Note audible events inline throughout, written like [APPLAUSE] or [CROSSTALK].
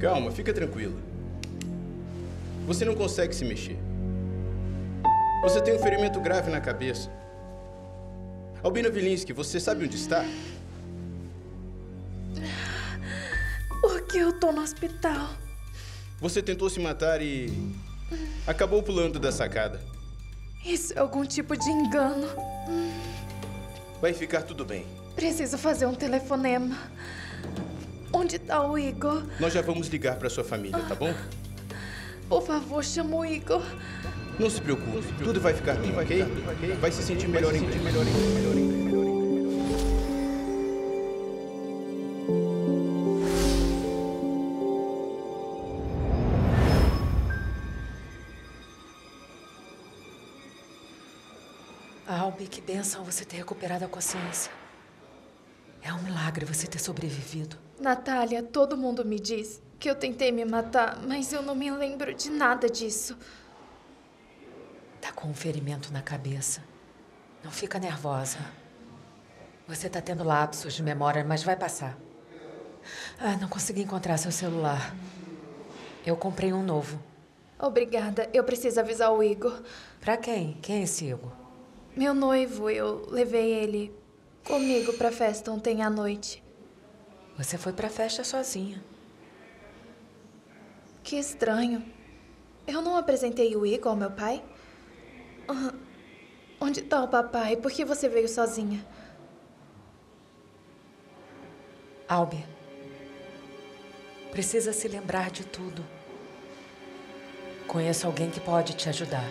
Calma, fica tranquila. Você não consegue se mexer. Você tem um ferimento grave na cabeça. Albina Vilinski, você sabe onde está? Por que eu tô no hospital? Você tentou se matar e. acabou pulando da sacada. Isso é algum tipo de engano. Vai ficar tudo bem. Preciso fazer um telefonema. Onde tá o Igor? Nós já vamos ligar para sua família, tá bom? Por favor, chama o Igor. Não se preocupe, tudo vai ficar bem, ok? Vai se sentir melhor em breve. Albi, que benção você ter recuperado a consciência. É um milagre você ter sobrevivido. Natália, todo mundo me diz que eu tentei me matar, mas eu não me lembro de nada disso. Tá com um ferimento na cabeça. Não fica nervosa. Você tá tendo lapsos de memória, mas vai passar. Ah, não consegui encontrar seu celular. Eu comprei um novo. Obrigada, eu preciso avisar o Igor. Pra quem? Quem é esse Igor? Meu noivo, eu levei ele comigo pra festa ontem à noite. Você foi pra festa sozinha. Que estranho. Eu não apresentei o Igor ao meu pai? Ah, onde tá o papai? Por que você veio sozinha? Albi, precisa se lembrar de tudo. Conheço alguém que pode te ajudar.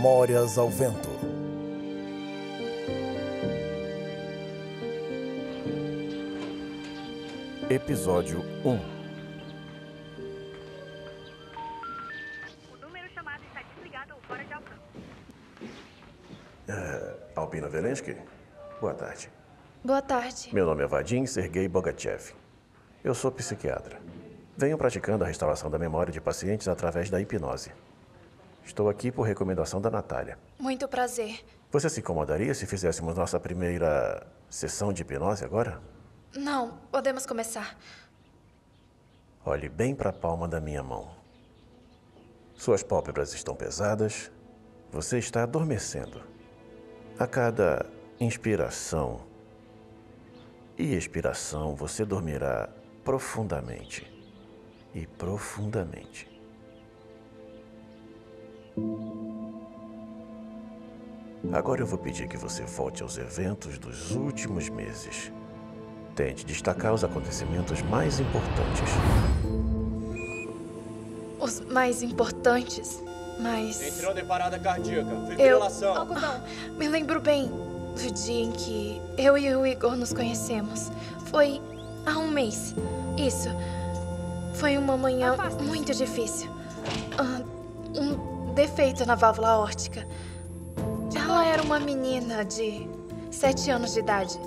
Memórias ao Vento. Episódio 1 O número chamado está desligado ou fora de alcance. Albina Velensky? Boa tarde. Boa tarde. Meu nome é Vadim Sergei Bogachev. Eu sou psiquiatra. Venho praticando a restauração da memória de pacientes através da hipnose. Estou aqui por recomendação da Natália. Muito prazer. Você se incomodaria se fizéssemos nossa primeira sessão de hipnose agora? Não, podemos começar. Olhe bem para a palma da minha mão. Suas pálpebras estão pesadas. Você está adormecendo. A cada inspiração e expiração, você dormirá profundamente e profundamente. Agora eu vou pedir que você volte aos eventos dos últimos meses. Tente destacar os acontecimentos mais importantes. Os mais importantes, mas. Entrando em parada cardíaca. Eu. Algodão, me lembro bem do dia em que eu e o Igor nos conhecemos. Foi há um mês. Isso. Foi uma manhã muito difícil. Ah, um defeito na válvula aórtica. Ela era uma menina de sete anos de idade.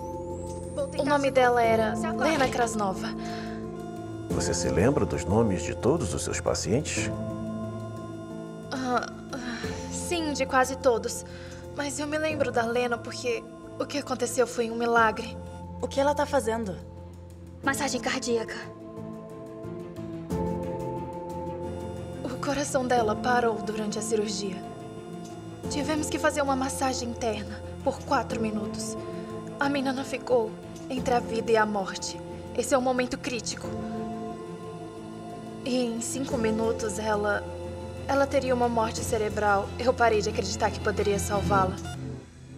O nome dela era Lena Krasnova. Você se lembra dos nomes de todos os seus pacientes? Ah, ah, sim, de quase todos. Mas eu me lembro da Lena porque o que aconteceu foi um milagre. O que ela tá fazendo? Massagem cardíaca. Coração dela parou durante a cirurgia. Tivemos que fazer uma massagem interna por quatro minutos. A menina ficou entre a vida e a morte. Esse é um momento crítico. E em cinco minutos ela ela teria uma morte cerebral, eu parei de acreditar que poderia salvá-la.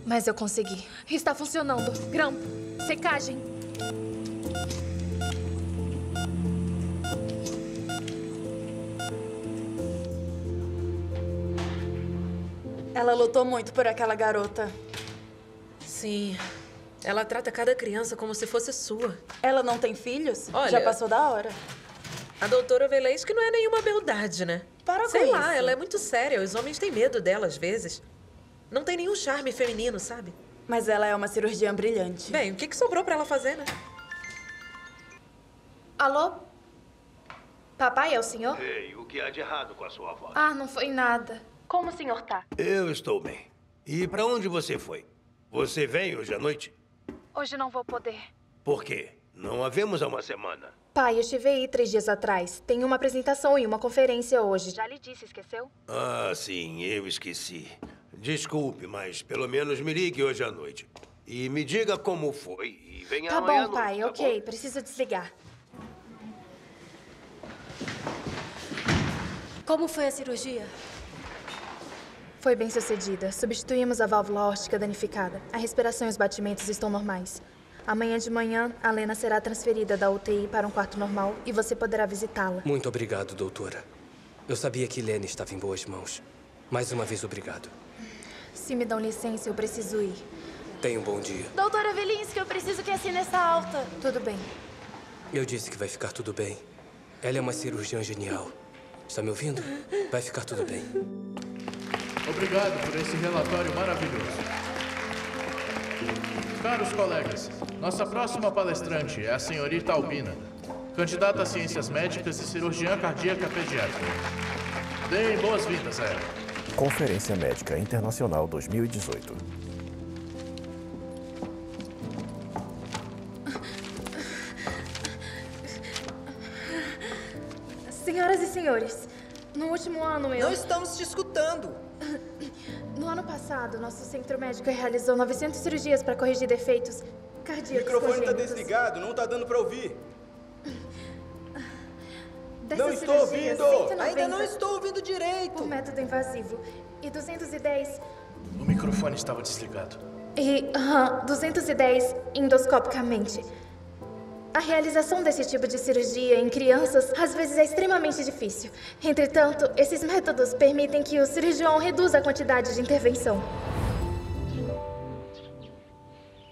Mas eu consegui. Está funcionando. Grampo. Secagem. Ela lutou muito por aquela garota. Sim. Ela trata cada criança como se fosse sua. Ela não tem filhos? Olha- Já passou da hora. A doutora Velez que não é nenhuma beldade, né? Para Sei com lá, isso. ela é muito séria. Os homens têm medo dela às vezes. Não tem nenhum charme feminino, sabe? Mas ela é uma cirurgiã brilhante. Bem, o que, que sobrou pra ela fazer, né? Alô? Papai é o senhor? Ei, o que há de errado com a sua voz? Ah, não foi nada. Como o senhor tá? Eu estou bem. E para onde você foi? Você vem hoje à noite? Hoje não vou poder. Por quê? Não havemos há uma semana. Pai, eu estive aí três dias atrás. Tem uma apresentação e uma conferência hoje. Já lhe disse, esqueceu? Ah, sim, eu esqueci. Desculpe, mas pelo menos me ligue hoje à noite. E me diga como foi e venha Tá amanhã bom, noite, pai, tá ok. bom? Preciso desligar. Como foi a cirurgia? Foi bem sucedida. Substituímos a válvula órtica danificada. A respiração e os batimentos estão normais. Amanhã de manhã, a Lena será transferida da UTI para um quarto normal e você poderá visitá-la. Muito obrigado, doutora. Eu sabia que Helene estava em boas mãos. Mais uma vez, obrigado. Se me dão licença, eu preciso ir. Tenha um bom dia. Doutora Velinsky, eu preciso que assine essa alta. Tudo bem. Eu disse que vai ficar tudo bem. Ela é uma cirurgiã genial. Está me ouvindo? Vai ficar tudo bem. Obrigado por esse relatório maravilhoso. Caros colegas, nossa próxima palestrante é a senhorita Albina, candidata a ciências médicas e cirurgiã cardíaca pediátrica. Deem boas-vindas a ela. Conferência Médica Internacional 2018. Senhoras e senhores, no último ano eu. Não estamos te escutando. No ano passado, nosso centro médico realizou 900 cirurgias para corrigir defeitos O cardíacos. microfone tá congênitos. desligado, não tá dando pra ouvir. Dessas Não estou ouvindo! 190 Ainda não estou ouvindo direito. Por método invasivo. E 210. O microfone estava desligado. E aham, 210 endoscopicamente. A realização desse tipo de cirurgia em crianças às vezes é extremamente difícil. Entretanto, esses métodos permitem que o cirurgião reduza a quantidade de intervenção.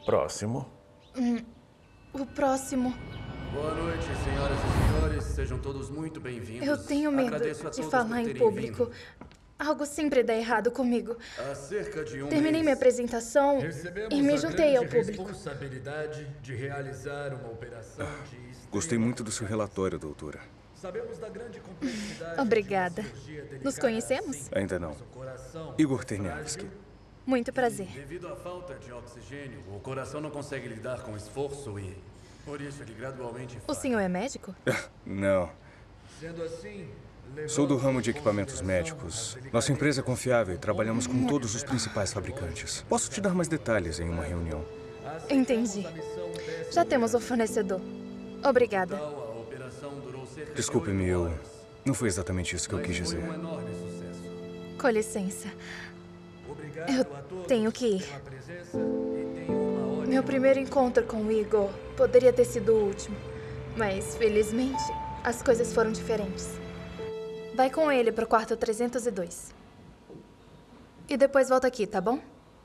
Próximo. O próximo. Boa noite, senhoras e senhores. Sejam todos muito bem-vindos. Eu tenho medo de falar em público. vindo. Algo sempre dá errado comigo. Há cerca de um Terminei mês, minha apresentação e me juntei ao público. responsabilidade de realizar uma operação de Gostei muito do seu relatório, doutora. Sabemos da grande complexidade Obrigada. Nos conhecemos? Ainda não. coração. Igor Terniavsky. Muito prazer. Devido à falta de oxigênio, o coração não consegue lidar com o esforço e por isso ele gradualmente O senhor é médico? [LAUGHS] Não. Sendo assim, Sou do ramo de equipamentos médicos. Nossa empresa é confiável e trabalhamos com todos os principais fabricantes. Posso te dar mais detalhes em uma reunião. Entendi. Já temos o fornecedor. Obrigada. Desculpe-me, eu. Não foi exatamente isso que eu quis dizer. Com licença. Eu tenho que ir. Meu primeiro encontro com o Igor poderia ter sido o último. Mas, felizmente, as coisas foram diferentes. Vai com ele pro quarto 302. E depois volta aqui, tá bom?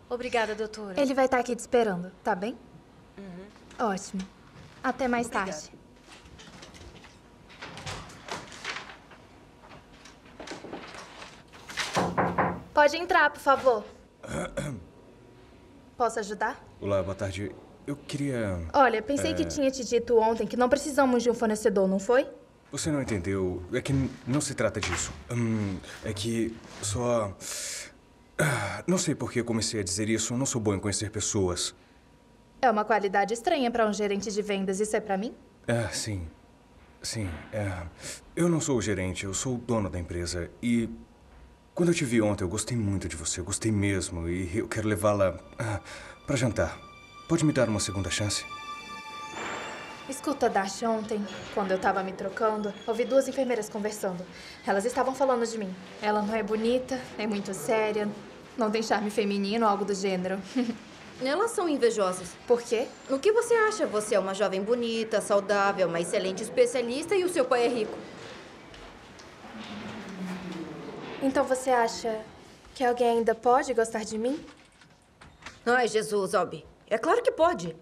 Obrigada, doutora. Ele vai estar aqui te esperando, tá bem? Ótimo. Até mais tarde. Pode entrar, por favor. [CLEARS THROAT] Posso ajudar? Olá, boa tarde. Eu queria. Olha, pensei que É. tinha te dito ontem que não precisamos de um fornecedor, não foi? Você não entendeu. É que não se trata disso. Hum, é que só. Ah, Não sei por que comecei a dizer isso. Não sou bom em conhecer pessoas. É uma qualidade estranha para um gerente de vendas. Isso é para mim? Ah, sim. Sim, é. Eu não sou o gerente, eu sou o dono da empresa. E. Quando eu te vi ontem, eu gostei muito de você. Eu gostei mesmo. E eu quero levá-la. ah, pra jantar. Pode me dar uma segunda chance? Escuta, Dash, ontem, quando eu tava me trocando, ouvi duas enfermeiras conversando. Elas estavam falando de mim. Ela não é bonita, é muito séria, não tem charme feminino algo do gênero. [LAUGHS] Elas são invejosas. Por quê? O que você acha? Você é uma jovem bonita, saudável, uma excelente especialista e o seu pai é rico. Então você acha que alguém ainda pode gostar de mim? Ai, Jesus, Obi. É claro que pode.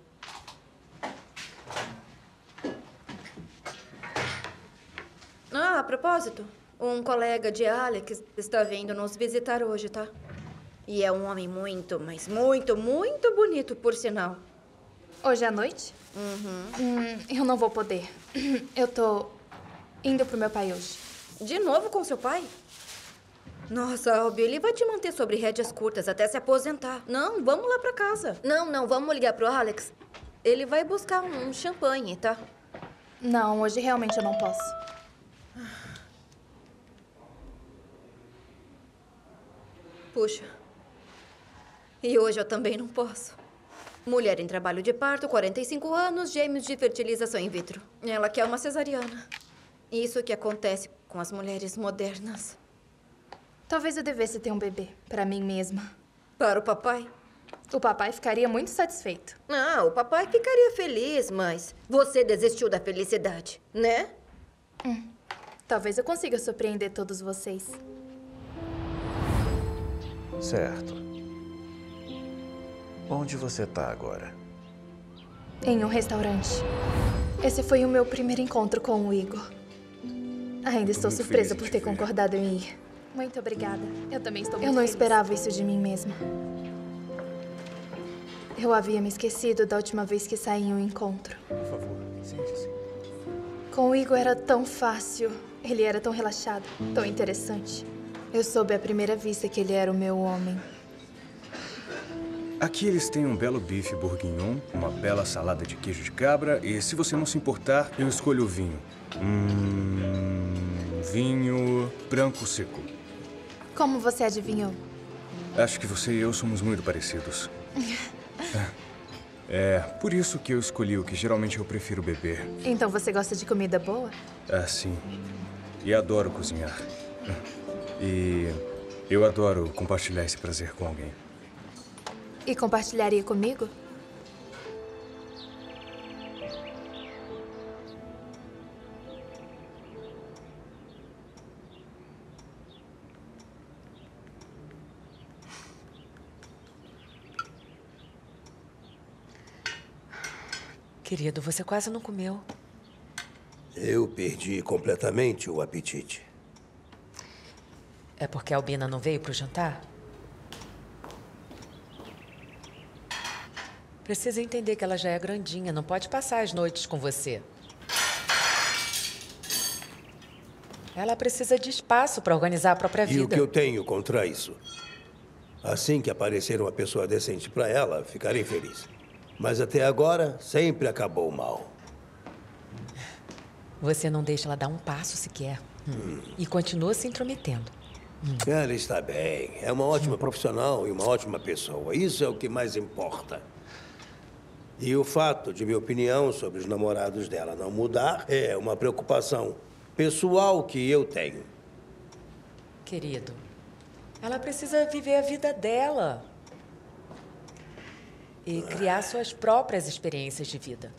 Ah, a propósito, um colega de Alex está vindo nos visitar hoje, tá? E é um homem muito, mas muito, muito bonito, por sinal. Hoje à noite? Uhum. Hum, eu não vou poder. [CLEARS THROAT] Eu tô indo pro meu pai hoje. De novo com seu pai? Nossa, Albi, ele vai te manter sobre rédeas curtas até se aposentar. Não, vamos lá pra casa. Não, não, vamos ligar pro Alex. Ele vai buscar um champanhe, tá? Não, hoje realmente eu não posso. Puxa. E hoje eu também não posso. Mulher em trabalho de parto, 45 anos, gêmeos de fertilização in vitro. Ela quer uma cesariana. Isso que acontece com as mulheres modernas. Talvez eu devesse ter um bebê para mim mesma. Para o papai? O papai ficaria muito satisfeito. Ah, o papai ficaria feliz, mas você desistiu da felicidade, né? Hum. Talvez eu consiga surpreender todos vocês. Certo. Onde você tá agora? Em um restaurante. Esse foi o meu primeiro encontro com o Igor. Ainda estou muito surpresa por ter concordado em ir. Muito obrigada. Eu também estou muito Eu não feliz. esperava isso de mim mesma. Eu havia me esquecido da última vez que saí em um encontro. Por favor, sente-se. Com o Igor era tão fácil. Ele era tão relaxado, tão interessante. Eu soube à primeira vista que ele era o meu homem. Aqui eles têm um belo bife bourguignon, uma bela salada de queijo de cabra e, se você não se importar, eu escolho o vinho. Hum, vinho branco seco. Como você adivinhou? Acho que você e eu somos muito parecidos. [LAUGHS] É, por isso que eu escolhi o que geralmente eu prefiro beber. Então você gosta de comida boa? Assim. E adoro cozinhar. E eu adoro compartilhar esse prazer com alguém. E compartilharia comigo? Querido, você quase não comeu. Eu perdi completamente o apetite. É porque a Albina não veio pro jantar? Precisa entender que ela já é grandinha, não pode passar as noites com você. Ela precisa de espaço para organizar a própria E o vida. que eu tenho contra isso? Assim que aparecer uma pessoa decente para ela, ficarei feliz. Mas até agora, sempre acabou mal. Você não deixa ela dar um passo sequer. Hum. E continua se intrometendo. Ela está bem. É uma ótima profissional e uma ótima pessoa. Isso é o que mais importa. E o fato de minha opinião sobre os namorados dela não mudar é uma preocupação pessoal que eu tenho. Querido, ela precisa viver a vida dela. E criar suas próprias experiências de vida.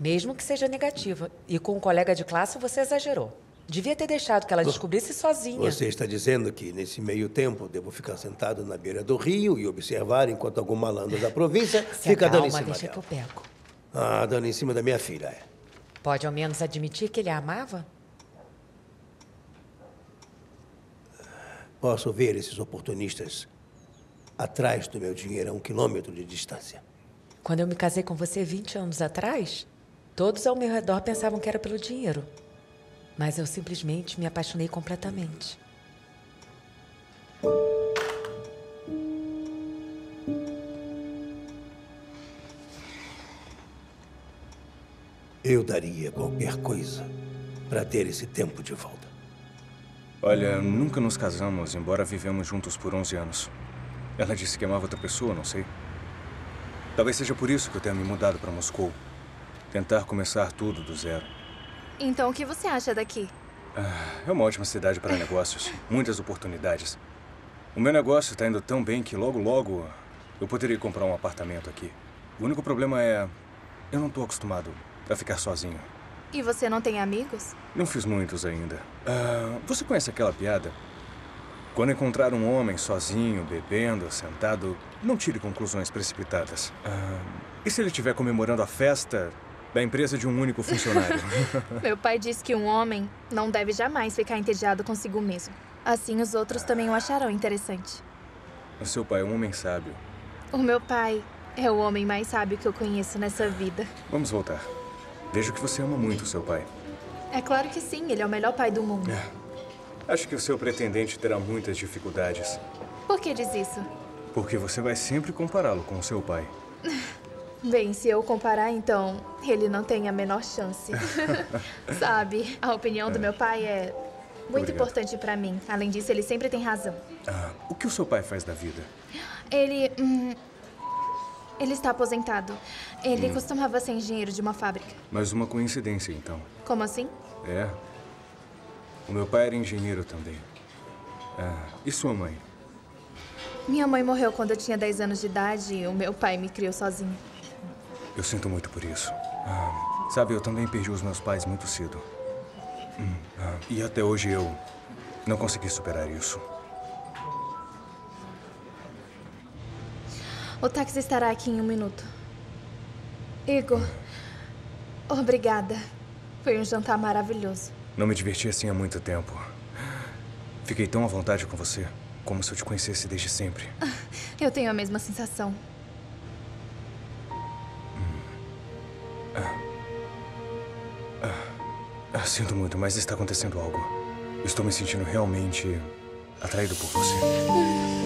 Mesmo que seja negativa. E com um colega de classe você exagerou. Devia ter deixado que ela descobrisse sozinha. Você está dizendo que, nesse meio tempo, devo ficar sentado na beira do rio e observar enquanto algum malandro da província [LAUGHS] Se fica dando em acalma, cima deixa dela. que eu pego. Ah, dando em cima da minha filha. é. Pode ao menos admitir que ele a amava? Posso ver esses oportunistas atrás do meu dinheiro a um quilômetro de distância. Quando eu me casei com você 20 anos atrás, todos ao meu redor pensavam que era pelo dinheiro. Mas eu simplesmente me apaixonei completamente. Eu daria qualquer coisa para ter esse tempo de volta. Olha, nunca nos casamos, embora vivemos juntos por 11 anos. Ela disse que amava outra pessoa, não sei. Talvez seja por isso que eu tenha me mudado para Moscou. Tentar começar tudo do zero. Então, o que você acha daqui? Ah, é uma ótima cidade para negócios. Muitas oportunidades. O meu negócio está indo tão bem que logo, logo eu poderia comprar um apartamento aqui. O único problema é. Eu não estou acostumado a ficar sozinho. E você não tem amigos? Não fiz muitos ainda. Ah, você conhece aquela piada? Quando encontrar um homem sozinho, bebendo, sentado, não tire conclusões precipitadas. Ah, e se ele estiver comemorando a festa da empresa de um único funcionário? [LAUGHS] Meu pai disse que um homem não deve jamais ficar entediado consigo mesmo. Assim, os outros também o acharão interessante. o seu pai é um homem sábio. O meu pai é o homem mais sábio que eu conheço nessa vida. Vamos voltar. Vejo que você ama muito seu pai. É claro que sim, ele é o melhor pai do mundo. Acho que o seu pretendente terá muitas dificuldades. Por que diz isso? Porque você vai sempre compará-lo com o seu pai. [LAUGHS] Bem, se eu comparar, então, ele não tem a menor chance. [LAUGHS] Sabe, a opinião do meu pai é muito Obrigado. importante pra mim. Além disso, ele sempre tem razão. Ah, o que o seu pai faz da vida? Ele. hum, ele está aposentado. Ele Hum. costumava ser engenheiro de uma fábrica. Mais uma coincidência, então. Como assim? É. O meu pai era engenheiro também. Ah, e sua mãe? Minha mãe morreu quando eu tinha 10 anos de idade e o meu pai me criou sozinho. Eu sinto muito por isso. Ah, sabe, eu também perdi os meus pais muito cedo. Hum, ah, e até hoje eu não consegui superar isso. O táxi estará aqui em um minuto. Igor, obrigada. Foi um jantar maravilhoso. Não me diverti assim há muito tempo. Fiquei tão à vontade com você, como se eu te conhecesse desde sempre. Eu tenho a mesma sensação. Sinto muito, mas está acontecendo algo. Estou me sentindo realmente atraído por você.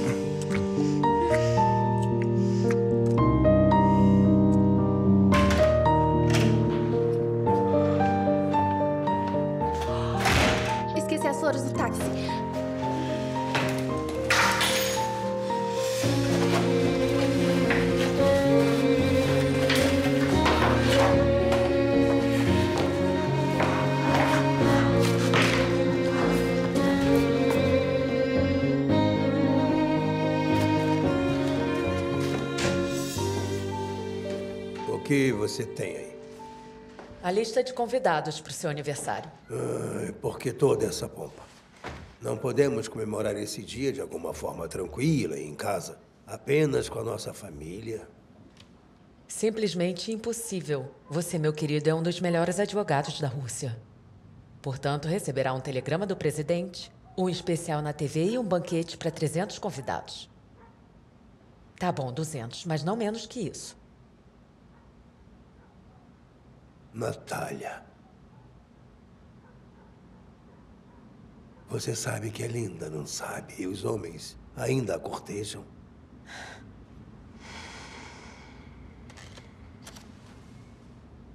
Você tem aí? A lista de convidados para o seu aniversário. Ai, por que toda essa pompa? Não podemos comemorar esse dia de alguma forma tranquila, em casa, apenas com a nossa família? Simplesmente impossível. Você, meu querido, é um dos melhores advogados da Rússia. Portanto, receberá um telegrama do presidente, um especial na TV e um banquete para 300 convidados. Tá bom, 200, mas não menos que isso. Natália. Você sabe que é linda, não sabe? E os homens ainda a cortejam.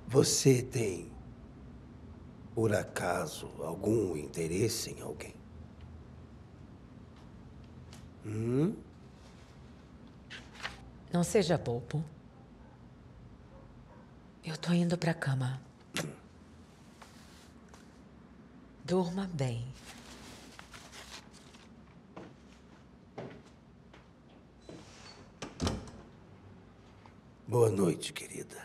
Você tem, por acaso, algum interesse em alguém? Hum? Não seja bobo. Eu tô indo pra cama. Durma bem. Boa noite, querida.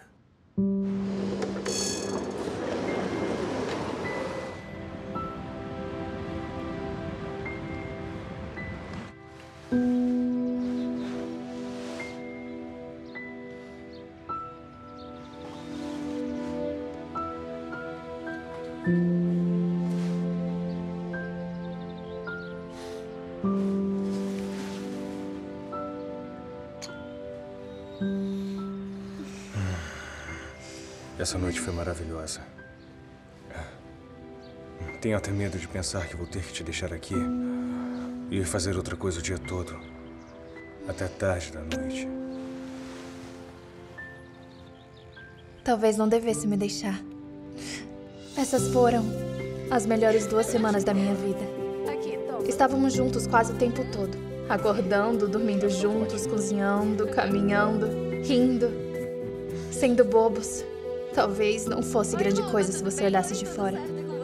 Essa noite foi maravilhosa. Tenho até medo de pensar que vou ter que te deixar aqui e ir fazer outra coisa o dia todo. Até tarde da noite. Talvez não devesse me deixar. Essas foram as melhores duas semanas da minha vida. Estávamos juntos quase o tempo todo. Acordando, dormindo juntos, cozinhando, caminhando, rindo, sendo bobos. Talvez não fosse grande coisa se você olhasse de fora.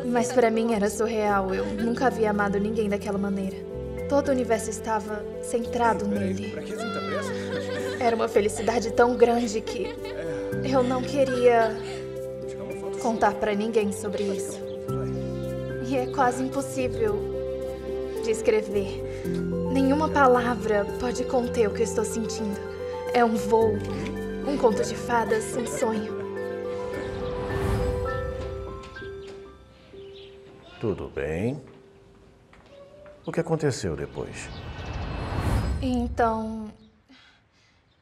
Mas para mim era surreal. Eu nunca havia amado ninguém daquela maneira. Todo o universo estava centrado nele. Era uma felicidade tão grande que eu não queria contar para ninguém sobre isso. E é quase impossível descrever. Nenhuma palavra pode conter o que eu estou sentindo. É um voo, um conto de fadas, um sonho. Tudo bem. O que aconteceu depois? Então,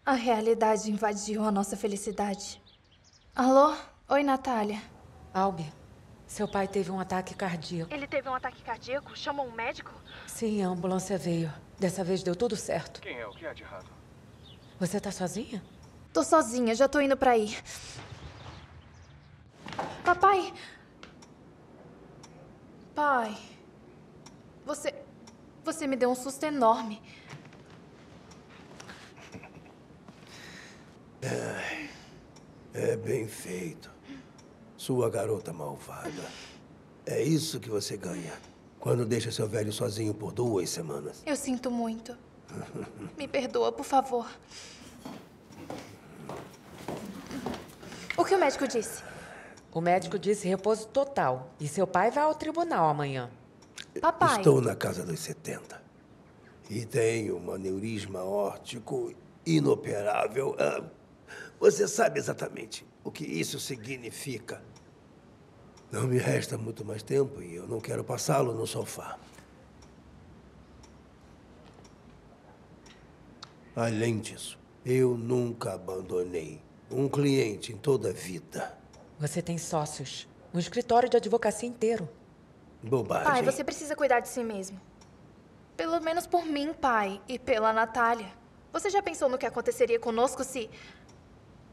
a realidade invadiu a nossa felicidade. Alô? Oi, Natália. Albi, seu pai teve um ataque cardíaco. Ele teve um ataque cardíaco? Chamou um médico? Sim, a ambulância veio. Dessa vez deu tudo certo. Quem é? O que há de errado? Você tá sozinha? Tô sozinha, já tô indo pra aí. Papai! Pai. Você. Você me deu um susto enorme. Ai, é bem feito. Sua garota malvada. É isso que você ganha quando deixa seu velho sozinho por duas semanas. Eu sinto muito. [LAUGHS] Me perdoa, por favor. O que o médico disse? O médico disse repouso total. E seu pai vai ao tribunal amanhã. Papai. Estou na casa dos 70. E tenho um aneurisma órtico inoperável. Ah, você sabe exatamente o que isso significa. Não me resta muito mais tempo e eu não quero passá-lo no sofá. Além disso, eu nunca abandonei um cliente em toda a vida. Você tem sócios. Um escritório de advocacia inteiro. Bobagem. Pai, você precisa cuidar de si mesmo. Pelo menos por mim, pai, e pela Natália. Você já pensou no que aconteceria conosco se.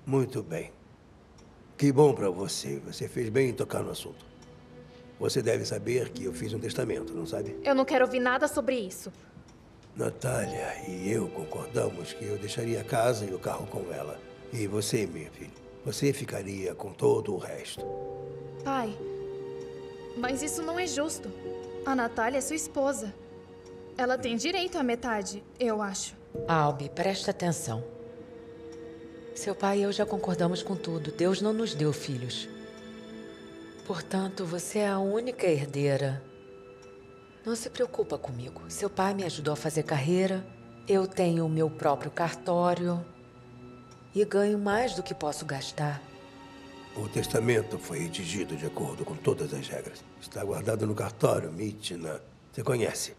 Muito bem. Que bom para você. Você fez bem em tocar no assunto. Você deve saber que eu fiz um testamento, não sabe? Eu não quero ouvir nada sobre isso. Natália e eu concordamos que eu deixaria a casa e o carro com ela. E você, minha filha, você ficaria com todo o resto. Pai, mas isso não é justo. A Natália é sua esposa. Ela tem direito à metade, eu acho. Albi, presta atenção. Seu pai e eu já concordamos com tudo. Deus não nos deu filhos. Portanto, você é a única herdeira. Não se preocupa comigo. Seu pai me ajudou a fazer carreira. Eu tenho o meu próprio cartório. E ganho mais do que posso gastar. O testamento foi redigido de acordo com todas as regras. Está guardado no cartório, Mitna. Você conhece?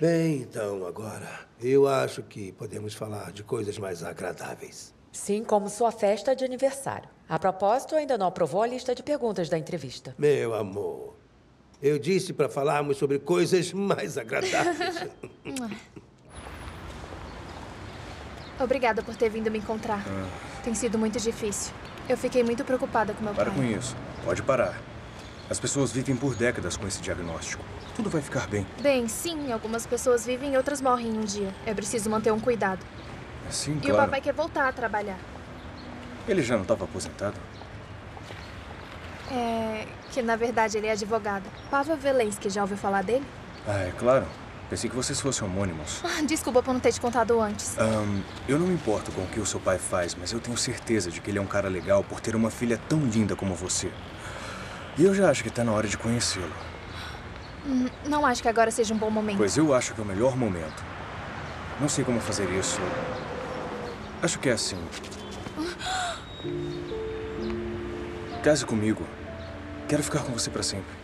Bem, então, agora, eu acho que podemos falar de coisas mais agradáveis. Sim, como sua festa de aniversário. A propósito, ainda não aprovou a lista de perguntas da entrevista. Meu amor, eu disse para falarmos sobre coisas mais agradáveis. [LAUGHS] Obrigada por ter vindo me encontrar. Tem sido muito difícil. Eu fiquei muito preocupada com meu Para pai. com isso. Pode parar. As pessoas vivem por décadas com esse diagnóstico. Tudo vai ficar bem. Bem, sim, algumas pessoas vivem e outras morrem um dia. É preciso manter um cuidado. Sim, E claro. o papai quer voltar a trabalhar. Ele já não estava aposentado? É. que na verdade ele é advogado. Pava Velensky, já ouviu falar dele? Ah, é claro. Pensei que vocês fossem homônimos. Ah, Desculpa por não ter te contado antes. Ahn, eu não me importo com o que o seu pai faz, mas eu tenho certeza de que ele é um cara legal por ter uma filha tão linda como você. E eu já acho que tá na hora de conhecê-lo. Hum, Não acho que agora seja um bom momento. Pois eu acho que é o melhor momento. Não sei como fazer isso. Acho que é assim. Case comigo. Quero ficar com você para sempre.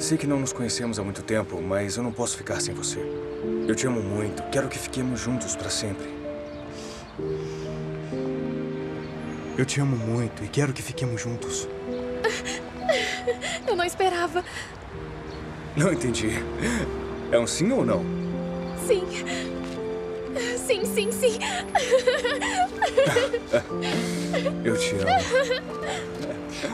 Sei que não nos conhecemos há muito tempo, mas eu não posso ficar sem você. Eu te amo muito. Quero que fiquemos juntos para sempre. Eu te amo muito e quero que fiquemos juntos. Eu não esperava. Não entendi. É um sim ou não? Sim. Sim, sim, sim. Eu te amo.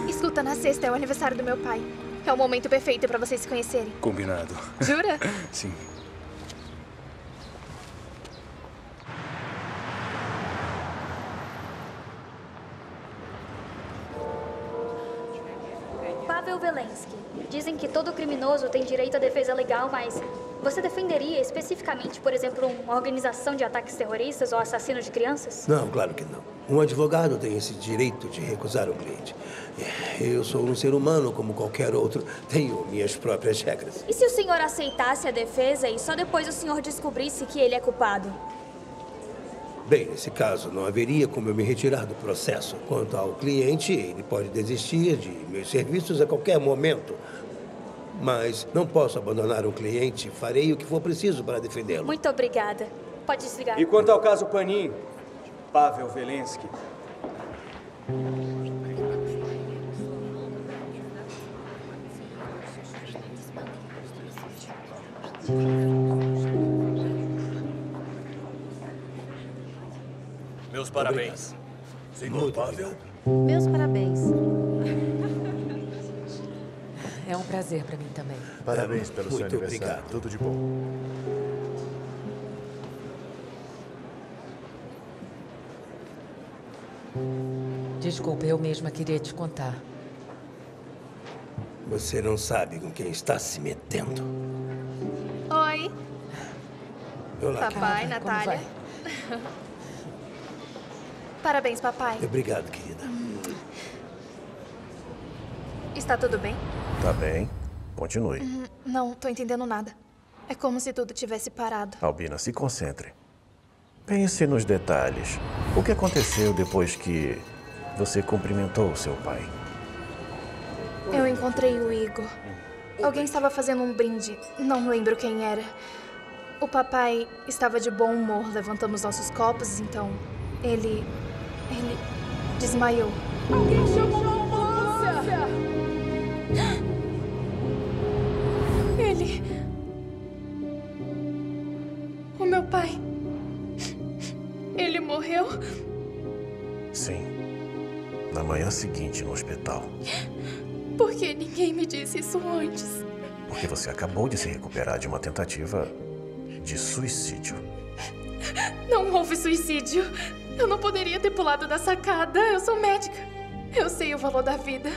Escuta, na sexta é o aniversário do meu pai. É o momento perfeito pra vocês se conhecerem. Combinado. Jura? Sim. Que todo criminoso tem direito à defesa legal, mas você defenderia especificamente, por exemplo, uma organização de ataques terroristas ou assassinos de crianças? Não, claro que não. Um advogado tem esse direito de recusar um cliente. Eu sou um ser humano como qualquer outro. Tenho minhas próprias regras. E se o senhor aceitasse a defesa e só depois o senhor descobrisse que ele é culpado? Bem, nesse caso, não haveria como eu me retirar do processo. Quanto ao cliente, ele pode desistir de meus serviços a qualquer momento. Mas não posso abandonar um cliente. Farei o que for preciso para defendê-lo. Muito obrigada. Pode desligar. E quanto ao caso Panin, Pavel Velensky, Meus parabéns. Senhor Pavel? Meus parabéns. É um prazer para mim também. Parabéns pelo seu Muito aniversário. obrigado. Tudo de bom. Desculpa, eu mesma queria te contar. Você não sabe com quem está se metendo. Oi, Olá, papai, querida. Natália. [LAUGHS] Parabéns, papai. Obrigado, querida. Está tudo bem? Tá bem. Continue. Hum, Não, tô entendendo nada. É como se tudo tivesse parado. Albina, se concentre. Pense nos detalhes. O que aconteceu depois que você cumprimentou o seu pai? Eu encontrei o Igor. Alguém estava fazendo um brinde. Não lembro quem era. O papai estava de bom humor. Levantamos nossos copos, então ele. ele desmaiou. Alguém morreu? Sim. Na manhã seguinte, no hospital. Por que ninguém me disse isso antes? Porque você acabou de se recuperar de uma tentativa de suicídio. Não houve suicídio. Eu não poderia ter pulado da sacada. Eu sou médica. Eu sei o valor da vida.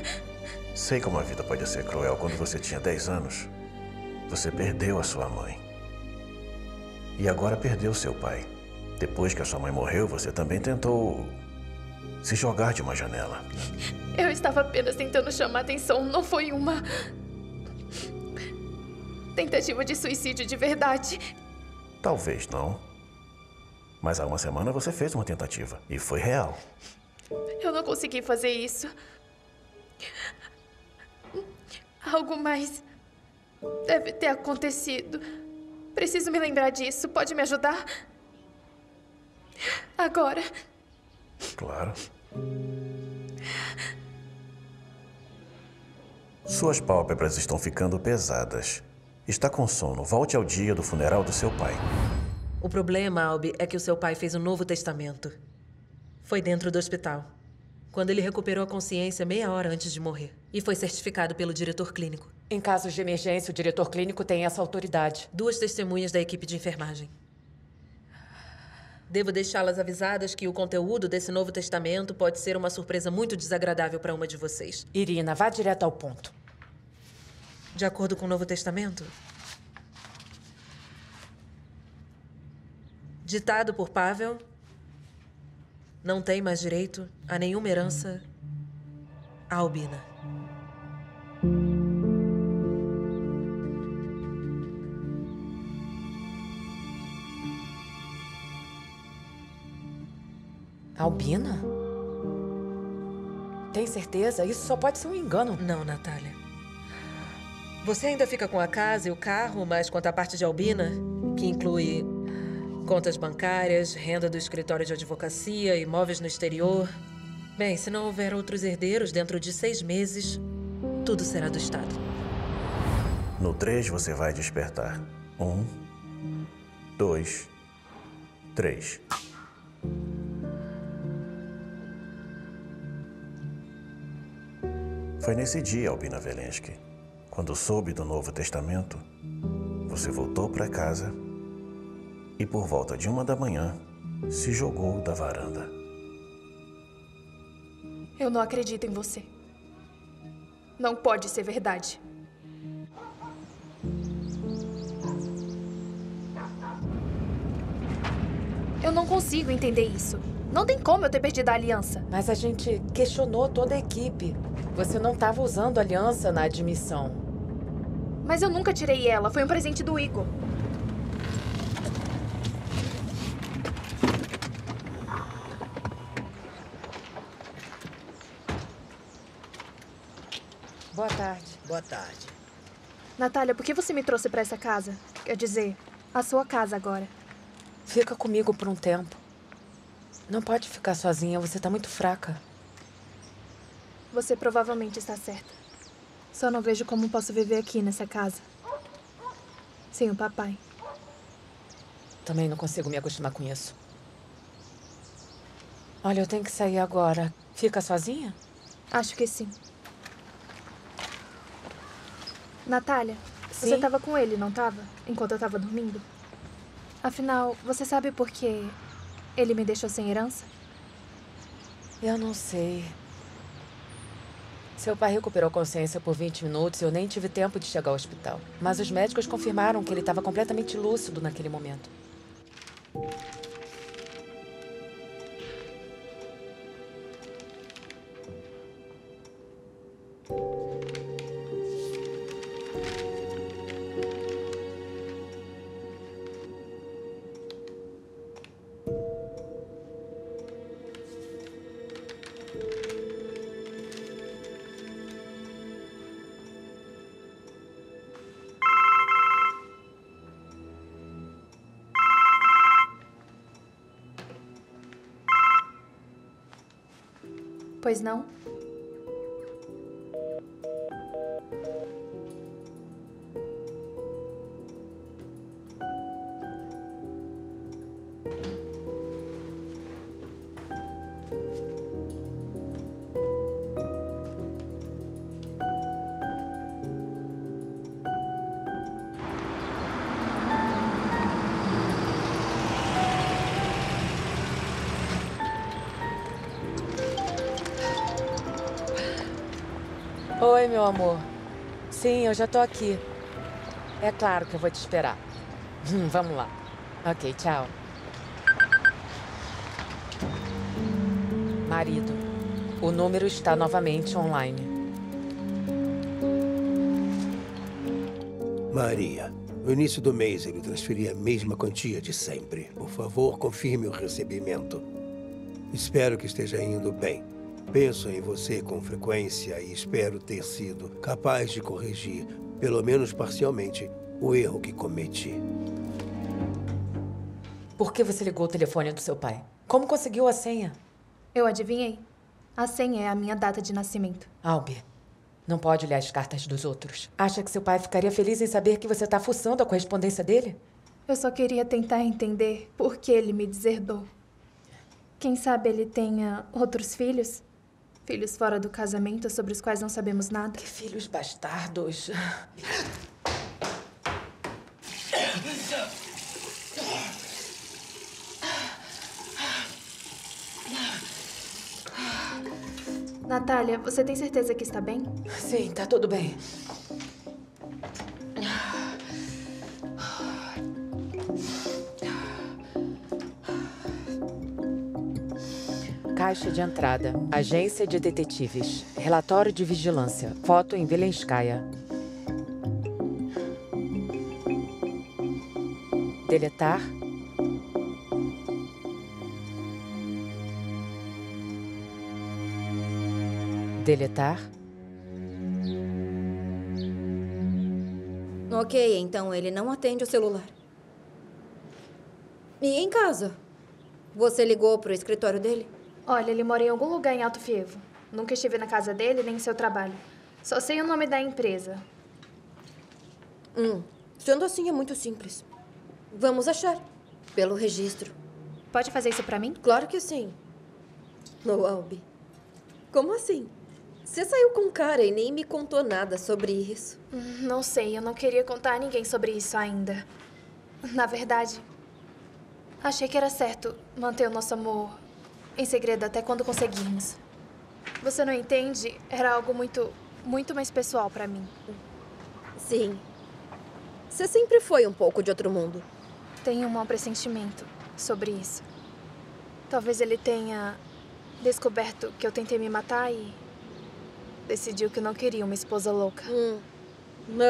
Sei como a vida pode ser cruel quando você tinha 10 anos. Você perdeu a sua mãe. E agora perdeu seu pai. Depois que a sua mãe morreu, você também tentou se jogar de uma janela. Eu estava apenas tentando chamar atenção. Não foi uma. tentativa de suicídio de verdade. Talvez não. Mas há uma semana você fez uma tentativa. E foi real. Eu não consegui fazer isso. Algo mais deve ter acontecido. Preciso me lembrar disso. Pode me ajudar? Agora. Claro. Suas pálpebras estão ficando pesadas. Está com sono. Volte ao dia do funeral do seu pai. O problema, Albi, é que o seu pai fez um novo testamento. Foi dentro do hospital. Quando ele recuperou a consciência meia hora antes de morrer. E foi certificado pelo diretor clínico. Em casos de emergência, o diretor clínico tem essa autoridade. Duas testemunhas da equipe de enfermagem. Devo deixá-las avisadas que o conteúdo desse novo testamento pode ser uma surpresa muito desagradável para uma de vocês. Irina, vá direto ao ponto. De acordo com o Novo Testamento, ditado por Pavel, não tem mais direito a nenhuma herança a Albina. Albina? Tem certeza? Isso só pode ser um engano. Não, Natália. Você ainda fica com a casa e o carro, mas quanto à parte de Albina, que inclui contas bancárias, renda do escritório de advocacia, imóveis no exterior. Bem, se não houver outros herdeiros dentro de seis meses, tudo será do Estado. No 3 você vai despertar. Um, dois, três. Foi nesse dia, Albina Velensky, quando soube do Novo Testamento, você voltou para casa e, por volta de uma da manhã, se jogou da varanda. Eu não acredito em você. Não pode ser verdade. Eu não consigo entender isso. Não tem como eu ter perdido a aliança. Mas a gente questionou toda a equipe. Você não estava usando a aliança na admissão. Mas eu nunca tirei ela. Foi um presente do Igor. Boa tarde. Boa tarde. Natália, por que você me trouxe para essa casa? Quer dizer, a sua casa agora. Fica comigo por um tempo. Não pode ficar sozinha, você tá muito fraca. Você provavelmente está certa. Só não vejo como posso viver aqui nessa casa. Sem o papai. Também não consigo me acostumar com isso. Olha, eu tenho que sair agora. Fica sozinha? Acho que sim. Natália, Sim? você estava com ele, não estava? Enquanto eu estava dormindo? Afinal, você sabe por que ele me deixou sem herança? Eu não sei. Seu pai recuperou consciência por 20 minutos e eu nem tive tempo de chegar ao hospital. Mas os médicos confirmaram que ele estava completamente lúcido naquele momento. Pois não? Sim, eu já tô aqui. É claro que eu vou te esperar. [LAUGHS] Hum, Vamos lá. Ok, tchau. Marido, o número está novamente online. Maria, no início do mês ele transferia a mesma quantia de sempre. Por favor, confirme o recebimento. Espero que esteja indo bem. Penso em você com frequência e espero ter sido capaz de corrigir, pelo menos parcialmente, o erro que cometi. Por que você ligou o telefone do seu pai? Como conseguiu a senha? Eu adivinhei. A senha é a minha data de nascimento. Albi, não pode ler as cartas dos outros. Acha que seu pai ficaria feliz em saber que você está fuçando a correspondência dele? Eu só queria tentar entender por que ele me deserdou. Quem sabe ele tenha outros filhos? Filhos fora do casamento sobre os quais não sabemos nada? Que filhos bastardos. Natália, você tem certeza que está bem? Sim, tá tudo bem. Caixa de entrada. Agência de detetives. Relatório de vigilância. Foto em Vilenskaya. Deletar. Deletar. Ok, então ele não atende o celular. E em casa? Você ligou pro escritório dele? Olha, ele mora em algum lugar em Alto Fievo. Nunca estive na casa dele nem em seu trabalho. Só sei o nome da empresa. Hum, sendo assim é muito simples. Vamos achar. Pelo registro. Pode fazer isso pra mim? Claro que sim. No Albi. Como assim? Você saiu com um cara e nem me contou nada sobre isso. Hum, Não sei, eu não queria contar a ninguém sobre isso ainda. Na verdade, achei que era certo manter o nosso amor em segredo até quando conseguirmos. Você não entende? Era algo muito, muito mais pessoal pra mim. Sim. Você sempre foi um pouco de outro mundo. Tenho um mau pressentimento sobre isso. Talvez ele tenha descoberto que eu tentei me matar e decidiu que não queria uma esposa louca. Hum.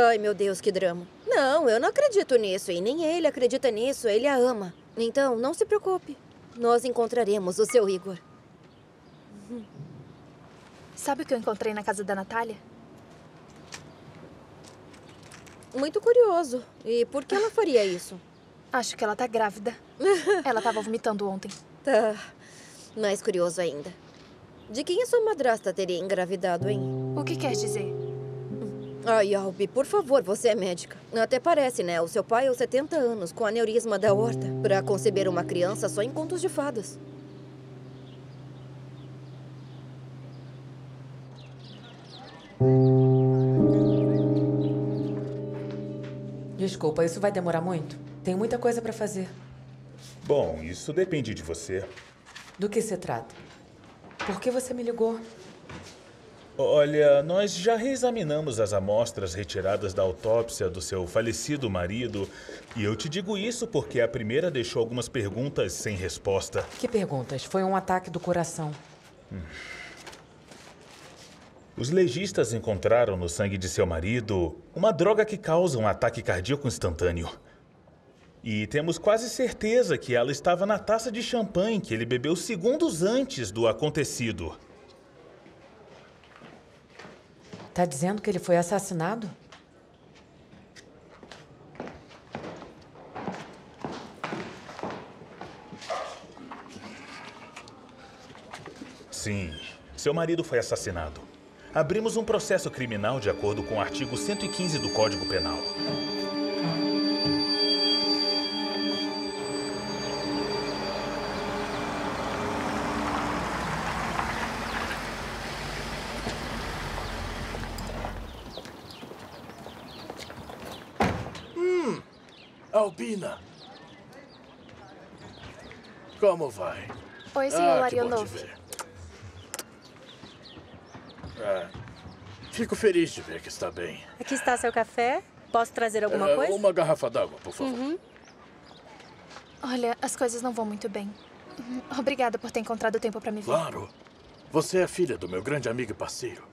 Ai, meu Deus, que drama. Não, eu não acredito nisso. E nem ele acredita nisso. Ele a ama. Então, não se preocupe. Nós encontraremos o seu Igor. Sabe o que eu encontrei na casa da Natália? Muito curioso. E por que ela faria isso? Acho que ela tá grávida. [LAUGHS] ela tava vomitando ontem. Tá. Mais curioso ainda. De quem a sua madrasta teria engravidado, hein? O que quer dizer? Ai, Albi, por favor, você é médica. Até parece, né? O seu pai aos 70 anos, com aneurisma da horta, para conceber uma criança só em contos de fadas. Desculpa, isso vai demorar muito? Tem muita coisa para fazer. Bom, isso depende de você. Do que se trata? Por que você me ligou? Olha, nós já reexaminamos as amostras retiradas da autópsia do seu falecido marido. E eu te digo isso porque a primeira deixou algumas perguntas sem resposta. Que perguntas? Foi um ataque do coração. Hum. Os legistas encontraram no sangue de seu marido uma droga que causa um ataque cardíaco instantâneo. E temos quase certeza que ela estava na taça de champanhe que ele bebeu segundos antes do acontecido. Tá dizendo que ele foi assassinado? Sim, seu marido foi assassinado. Abrimos um processo criminal de acordo com o artigo 115 do Código Penal. Albina. Como vai? Oi, senhor ah, Larionov. Ah, fico feliz de ver que está bem. Aqui está seu café. Posso trazer alguma Ah, coisa? Uma garrafa d'água, por favor. Uhum. Olha, as coisas não vão muito bem. Hum, Obrigada por ter encontrado tempo para me ver. Claro. Você é filha do meu grande amigo e parceiro.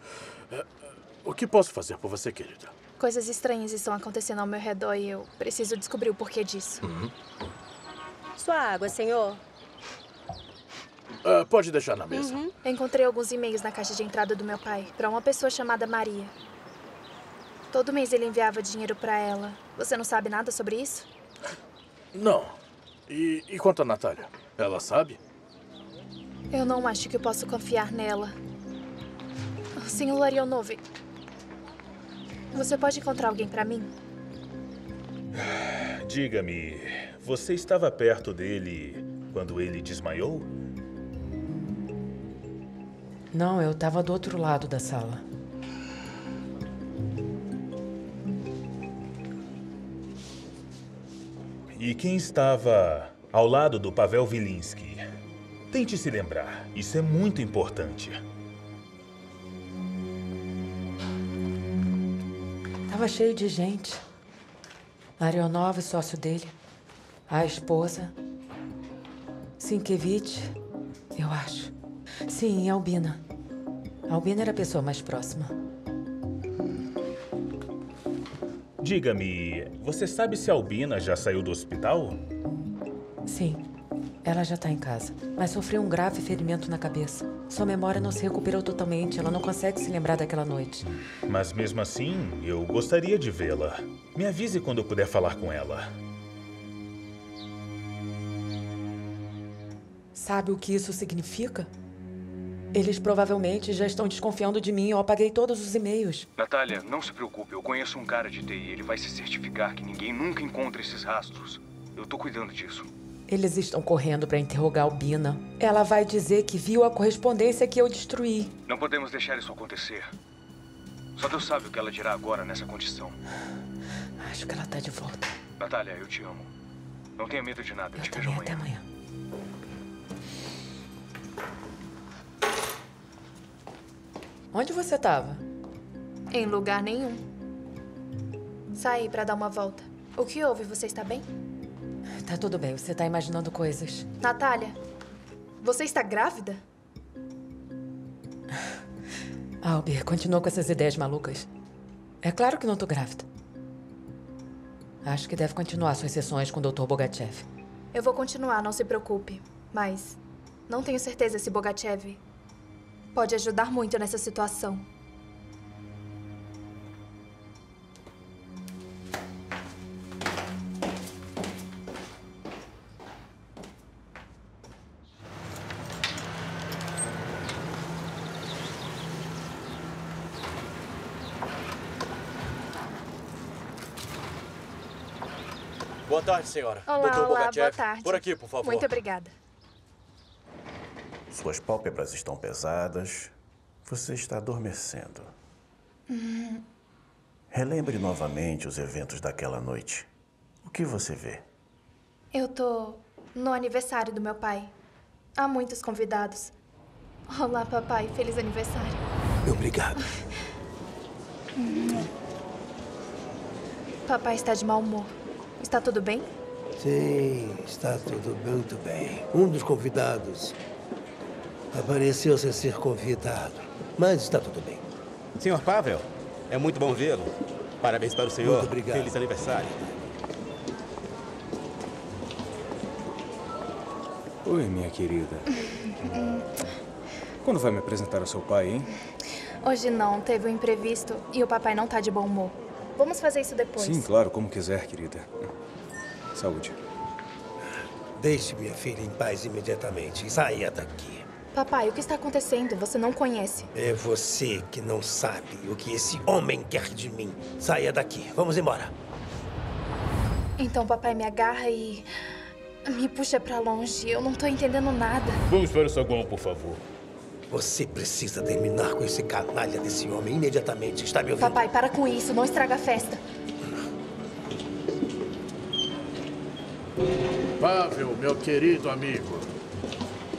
Ah, ah, O que posso fazer por você, querida? Coisas estranhas estão acontecendo ao meu redor e eu preciso descobrir o porquê disso. Uhum. Sua água, senhor. Ah, pode deixar na mesa. Uhum. Encontrei alguns e-mails na caixa de entrada do meu pai para uma pessoa chamada Maria. Todo mês ele enviava dinheiro para ela. Você não sabe nada sobre isso? Não. E, e quanto a Natália? Ela sabe? Eu não acho que eu posso confiar nela. Senhor Larionov, você pode encontrar alguém para mim? Diga-me, você estava perto dele quando ele desmaiou? Não, eu estava do outro lado da sala. E quem estava ao lado do Pavel Wilinski? Tente se lembrar, isso é muito importante. Tava cheio de gente. Larionov, sócio dele. A esposa. Sienkiewicz, eu acho. Sim, e Albina. A Albina era a pessoa mais próxima. Diga-me, você sabe se a Albina já saiu do hospital? Sim, ela já tá em casa. Mas sofreu um grave ferimento na cabeça. Sua memória não se recuperou totalmente. Ela não consegue se lembrar daquela noite. Mas mesmo assim, eu gostaria de vê-la. Me avise quando eu puder falar com ela. Sabe o que isso significa? Eles provavelmente já estão desconfiando de mim. Eu apaguei todos os e-mails. Natália, não se preocupe. Eu conheço um cara de TI. Ele vai se certificar que ninguém nunca encontra esses rastros. Eu tô cuidando disso. Eles estão correndo para interrogar a Albina. Ela vai dizer que viu a correspondência que eu destruí. Não podemos deixar isso acontecer. Só Deus sabe o que ela dirá agora nessa condição. Acho que ela tá de volta. Natália, eu te amo. Não tenha medo de nada. Eu, te vejo também, amanhã. até amanhã. Onde você estava? Em lugar nenhum. Saí para dar uma volta. O que houve? Você está bem? Tá tudo bem, você tá imaginando coisas. Natália, Você está grávida? [SIGHS] Albi, continua com essas ideias malucas. É claro que não tô grávida. Acho que deve continuar suas sessões com o Dr. Bogachev. Eu vou continuar, não se preocupe. Mas não tenho certeza se Bogachev pode ajudar muito nessa situação. Tarde, senhora. Olá, Dr. olá, Bogachev, boa tarde. Por aqui, por favor. Muito obrigada. Suas pálpebras estão pesadas. Você está adormecendo. Hum, Relembre novamente os eventos daquela noite. O que você vê? Eu tô no aniversário do meu pai. Há muitos convidados. Olá, papai. Feliz aniversário. Obrigado. Papai está de mau humor. Está tudo bem? Sim, está tudo muito bem. Um dos convidados apareceu sem ser convidado, mas está tudo bem. Senhor Pavel, é muito bom vê-lo. Parabéns para o senhor. Muito obrigado. Feliz aniversário. Oi, minha querida. Quando vai me apresentar ao seu pai, hein? Hoje não, teve um imprevisto e o papai não tá de bom humor. Vamos fazer isso depois. Sim, claro, como quiser, querida. Saúde. Deixe minha filha em paz imediatamente e saia daqui. Papai, o que está acontecendo? Você não conhece. É você que não sabe o que esse homem quer de mim. Saia daqui. Vamos embora. Então papai me agarra e me puxa pra longe. Eu não tô entendendo nada. Vamos para o saguão, por favor. Você precisa terminar com esse canalha desse homem imediatamente. Está me ouvindo? Papai, para com isso. Não estraga a festa. Pavel, meu querido amigo.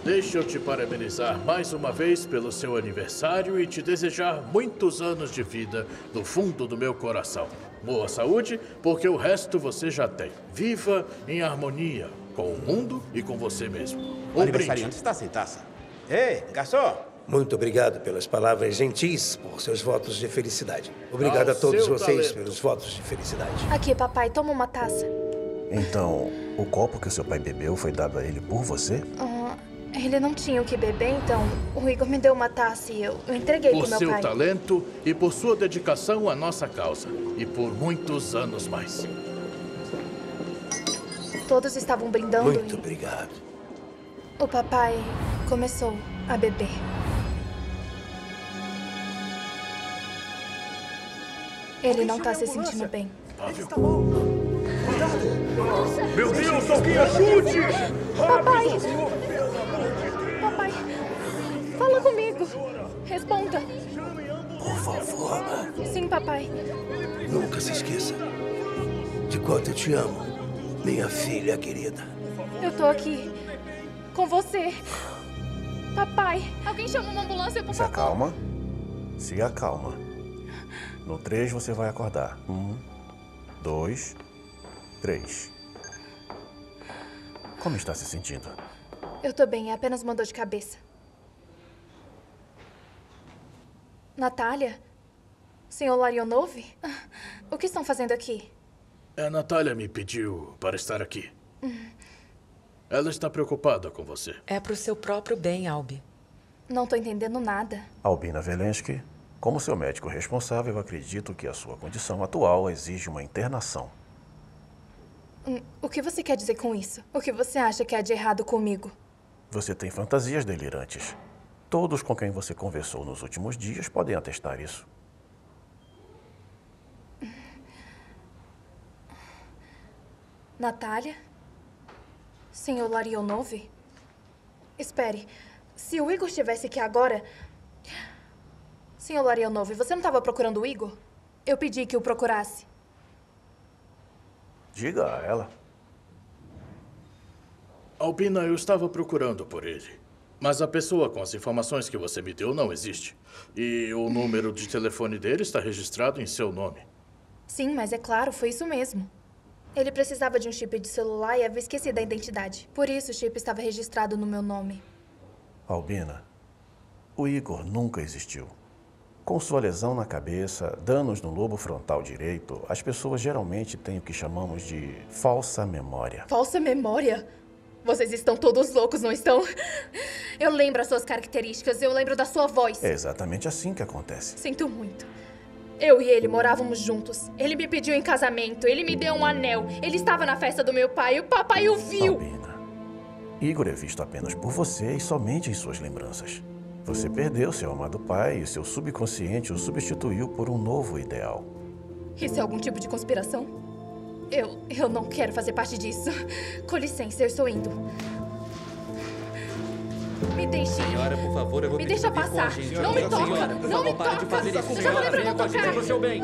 Deixa eu te parabenizar mais uma vez pelo seu aniversário e te desejar muitos anos de vida do fundo do meu coração. Boa saúde, porque o resto você já tem. Viva em harmonia com o mundo e com você mesmo. O aniversariante está sem taça. Ei, garçom! Muito obrigado pelas palavras gentis, por seus votos de felicidade. Obrigado Ao a todos seu vocês talento. pelos votos de felicidade. Aqui, papai, toma uma taça. Então, o copo que seu pai bebeu foi dado a ele por você? Ah, ele não tinha o que beber, então o Igor me deu uma taça e eu, eu entreguei Por pro meu seu pai. talento e por sua dedicação à nossa causa. E por muitos anos mais. Todos estavam brindando Muito e obrigado. o papai começou a beber. Ele não tá se sentindo bem. Meu Deus, alguém ajude! Papai! Papai! Fala comigo! Responda! Por favor, Sim, papai. nunca se esqueça de quanto eu te amo, minha filha querida. Eu tô aqui. Com você. Papai, alguém chama uma ambulância, por Se favor. acalma. Se acalma. No 3 você vai acordar. Um, dois, três. Como está se sentindo? Eu tô bem, é apenas uma dor de cabeça. Natália? Senhor Larionov? Ah, O que estão fazendo aqui? A Natália me pediu para estar aqui. Hum, Ela está preocupada com você. É pro seu próprio bem, Albi. Não tô entendendo nada. Albina Velensky, como seu médico responsável, eu acredito que a sua condição atual exige uma internação. Hum, O que você quer dizer com isso? O que você acha que há de errado comigo? Você tem fantasias delirantes. Todos com quem você conversou nos últimos dias podem atestar isso. Natália? Senhor Larionov? Espere. Se o Igor estivesse aqui agora. Senhor Larionov, você não estava procurando o Igor? Eu pedi que o procurasse. Diga a ela. Albina, eu estava procurando por ele. Mas a pessoa com as informações que você me deu não existe. E o número de telefone dele está registrado em seu nome. Sim, mas é claro, foi isso mesmo. Ele precisava de um chip de celular e havia esquecido a identidade. Por isso o chip estava registrado no meu nome. Albina, o Igor nunca existiu. Com sua lesão na cabeça, danos no lobo frontal direito, as pessoas geralmente têm o que chamamos de falsa memória. Falsa memória? Vocês estão todos loucos, não estão? Eu lembro as suas características, eu lembro da sua voz. É exatamente assim que acontece. Sinto muito. Eu e ele morávamos juntos. Ele me pediu em casamento, ele me deu um anel. Ele estava na festa do meu pai, o papai o viu. Albina, Igor é visto apenas por você e somente em suas lembranças. Você perdeu seu amado pai e seu subconsciente o substituiu por um novo ideal. Isso é algum tipo de conspiração? Eu. eu não quero fazer parte disso. Com licença, eu estou indo. Me deixe. Senhora, por favor, eu vou Me deixa passar. Não me toca. Senhora, por Não favor, me toca. Eu já falei pra não tocar. pro seu bem.